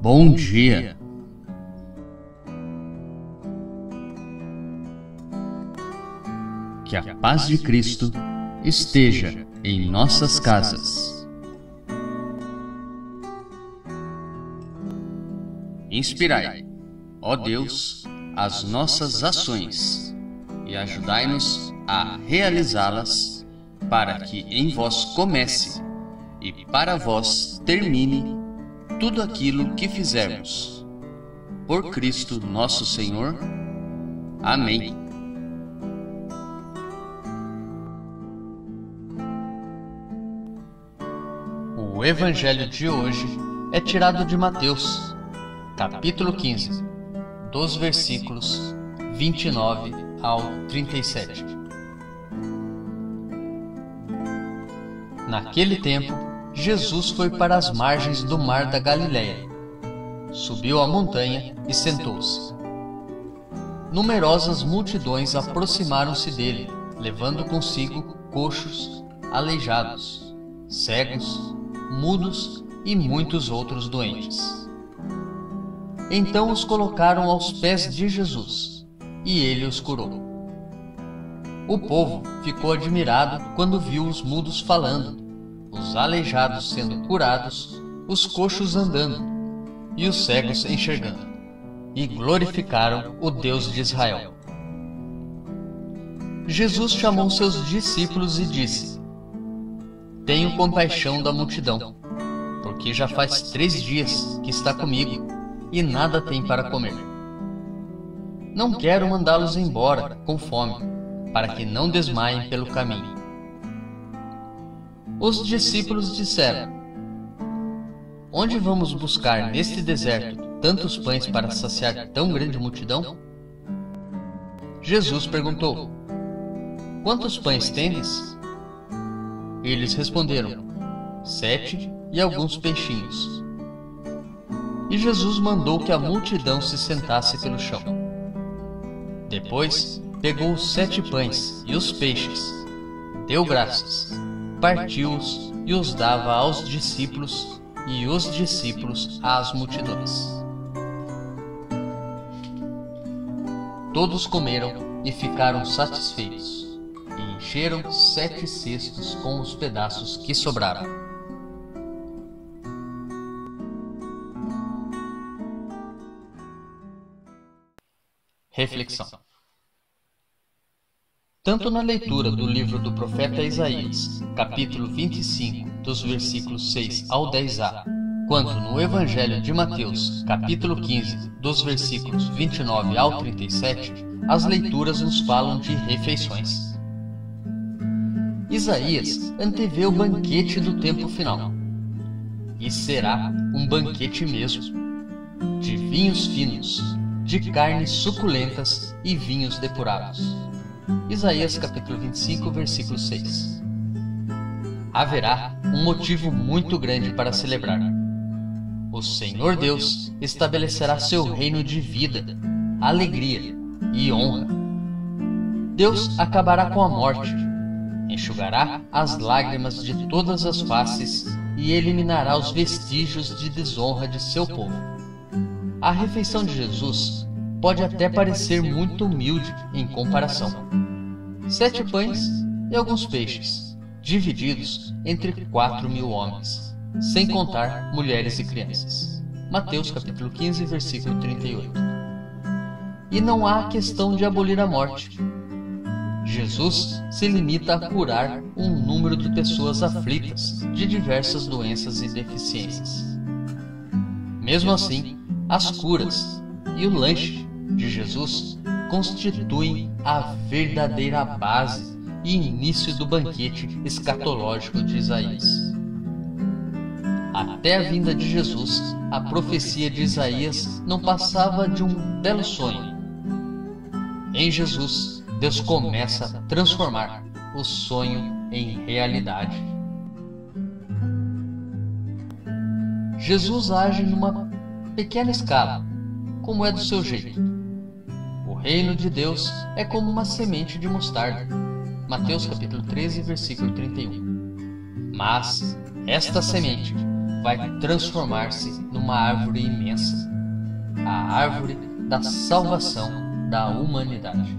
Bom dia. Que a paz de Cristo esteja em nossas casas. Inspirai, ó Deus, as nossas ações e ajudai-nos a realizá-las, para que em vós comece e para vós termine tudo aquilo que fizermos. Por Cristo nosso Senhor. Amém. O Evangelho de hoje é tirado de Mateus, capítulo 15, dos versículos 29 ao 37. Naquele tempo, Jesus foi para as margens do mar da Galiléia. Subiu a montanha e sentou-se. Numerosas multidões aproximaram-se dele, levando consigo coxos, aleijados, cegos, mudos e muitos outros doentes. Então os colocaram aos pés de Jesus, e ele os curou. O povo ficou admirado quando viu os mudos falando, os aleijados sendo curados, os coxos andando e os cegos enxergando, e glorificaram o Deus de Israel. Jesus chamou seus discípulos e disse: Tenho compaixão da multidão, porque já faz três dias que está comigo e nada tem para comer. Não quero mandá-los embora com fome, para que não desmaiem pelo caminho. Os discípulos disseram: Onde vamos buscar neste deserto tantos pães para saciar tão grande multidão? Jesus perguntou: Quantos pães tendes? Eles responderam: Sete e alguns peixinhos. E Jesus mandou que a multidão se sentasse pelo chão. Depois pegou os sete pães e os peixes, deu graças, partiu-os e os dava aos discípulos, e os discípulos às multidões. Todos comeram e ficaram satisfeitos, e encheram sete cestos com os pedaços que sobraram. Reflexão. Tanto na leitura do livro do profeta Isaías, capítulo 25, dos versículos 6 ao 10a, quanto no Evangelho de Mateus, capítulo 15, dos versículos 29 ao 37, as leituras nos falam de refeições. Isaías antevê o banquete do tempo final. E será um banquete mesmo, de vinhos finos, de carnes suculentas e vinhos depurados. Isaías capítulo 25, versículo 6. Haverá um motivo muito grande para celebrar. O Senhor Deus estabelecerá seu reino de vida, alegria e honra. Deus acabará com a morte, enxugará as lágrimas de todas as faces e eliminará os vestígios de desonra de seu povo. A refeição de Jesus pode até parecer muito humilde em comparação. Sete pães e alguns peixes, divididos entre quatro mil homens, sem contar mulheres e crianças. Mateus capítulo 15, versículo 38. E não há questão de abolir a morte. Jesus se limita a curar um número de pessoas aflitas de diversas doenças e deficiências. Mesmo assim, as curas e o lanche de Jesus constituem a verdadeira base e início do banquete escatológico de Isaías. Até a vinda de Jesus, a profecia de Isaías não passava de um belo sonho. Em Jesus, Deus começa a transformar o sonho em realidade. Jesus age numa pequena escala, como é do seu jeito. Reino de Deus é como uma semente de mostarda. Mateus capítulo 13, versículo 31. Mas esta semente vai transformar-se numa árvore imensa a árvore da salvação da humanidade.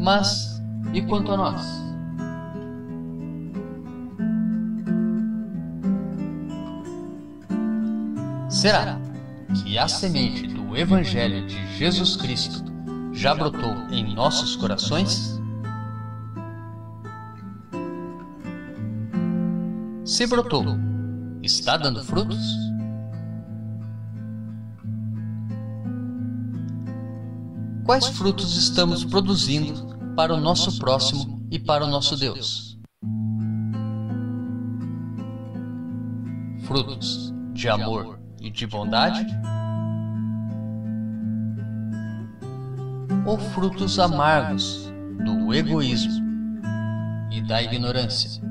Mas e quanto a nós? Será que a semente do Evangelho de Jesus Cristo já brotou em nossos corações? Se brotou, está dando frutos? Quais frutos estamos produzindo para o nosso próximo e para o nosso Deus? Frutos de amor e de bondade? Ou frutos amargos do egoísmo e da ignorância?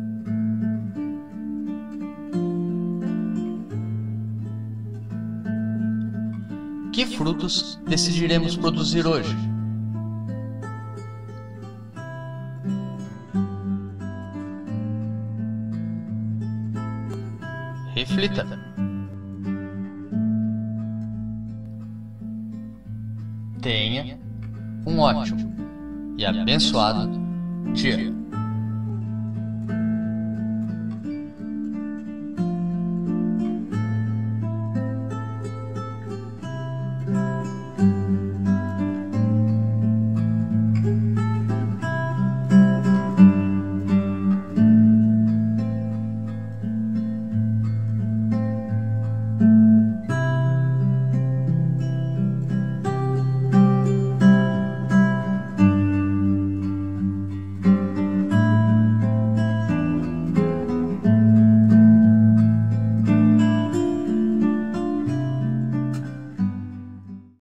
Que frutos decidiremos produzir hoje? Reflita. Tenha um ótimo e abençoado dia.